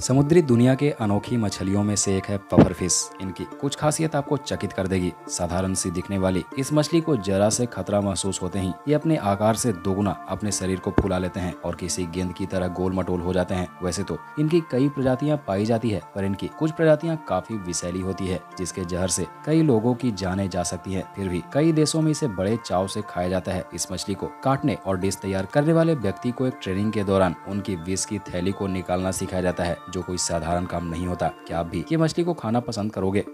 समुद्री दुनिया के अनोखी मछलियों में से एक है पफर फ़िश इनकी कुछ खासियत आपको चकित कर देगी। साधारण सी दिखने वाली इस मछली को जरा से खतरा महसूस होते ही। ये अपने आकार से दोगुना अपने शरीर को फुला लेते हैं और किसी गेंद की तरह गोल मटोल हो जाते हैं। वैसे तो इनकी कई प्रजातियाँ पाई जाती है, पर इनकी कुछ प्रजातियाँ काफ़ी विशैली होती है, जिसके जहर से कई लोगों की जाने जा सकती है। फिर भी कई देशों में इसे बड़े चाव से खाया जाता है। इस मछली को काटने और डिश तैयार करने वाले व्यक्ति को एक ट्रेनिंग के दौरान उनकी विष की थैली को निकालना सिखाया जाता है। जो कोई साधारण काम नहीं होता, क्या आप भी ये मछली को खाना पसंद करोगे?